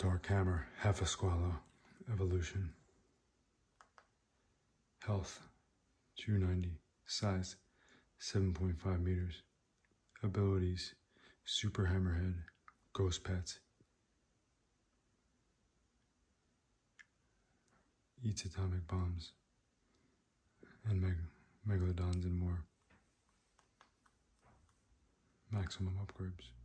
Dark Hammer, half a Squalo Evolution. Health 290. Size 7.5 meters. Abilities Super Hammerhead, Ghost Pets. Eats atomic bombs and meg megalodons and more. Maximum upgrades.